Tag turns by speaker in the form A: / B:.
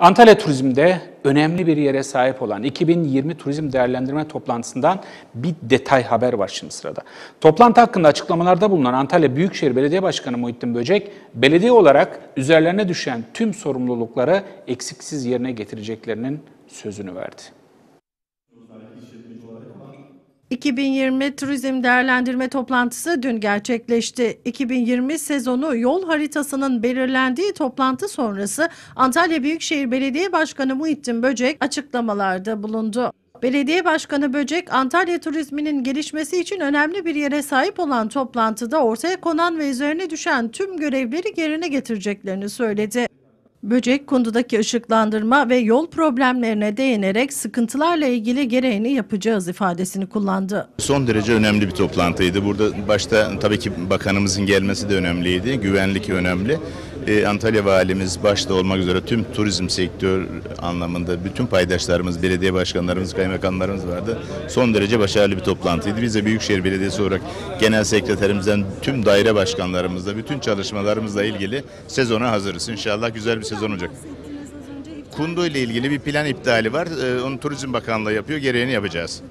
A: Antalya Turizm'de önemli bir yere sahip olan 2020 Turizm Değerlendirme Toplantısından bir detay haber var şimdi sırada. Toplantı hakkında açıklamalarda bulunan Antalya Büyükşehir Belediye Başkanı Muhittin Böcek, belediye olarak üzerlerine düşen tüm sorumlulukları eksiksiz yerine getireceklerinin sözünü verdi.
B: 2020 Turizm Değerlendirme Toplantısı dün gerçekleşti. 2020 sezonu yol haritasının belirlendiği toplantı sonrası Antalya Büyükşehir Belediye Başkanı Muhittin Böcek açıklamalarda bulundu. Belediye Başkanı Böcek, Antalya turizminin gelişmesi için önemli bir yere sahip olan toplantıda ortaya konan ve üzerine düşen tüm görevleri yerine getireceklerini söyledi. Böcek kundudaki ışıklandırma ve yol problemlerine değinerek sıkıntılarla ilgili gereğini yapacağız ifadesini kullandı.
C: Son derece önemli bir toplantıydı. Burada başta tabii ki bakanımızın gelmesi de önemliydi. Güvenlik önemli. Ee, Antalya valimiz başta olmak üzere tüm turizm sektör anlamında bütün paydaşlarımız, belediye başkanlarımız, kaymakamlarımız vardı. Son derece başarılı bir toplantıydı. Biz de Büyükşehir Belediyesi olarak genel sekreterimizden tüm daire başkanlarımızla bütün çalışmalarımızla ilgili sezona hazırız. İnşallah güzel bir sezon olacak. Kundu ile ilgili bir plan iptali var. Ee, Onu Turizm Bakanlığı yapıyor. Gereğini yapacağız.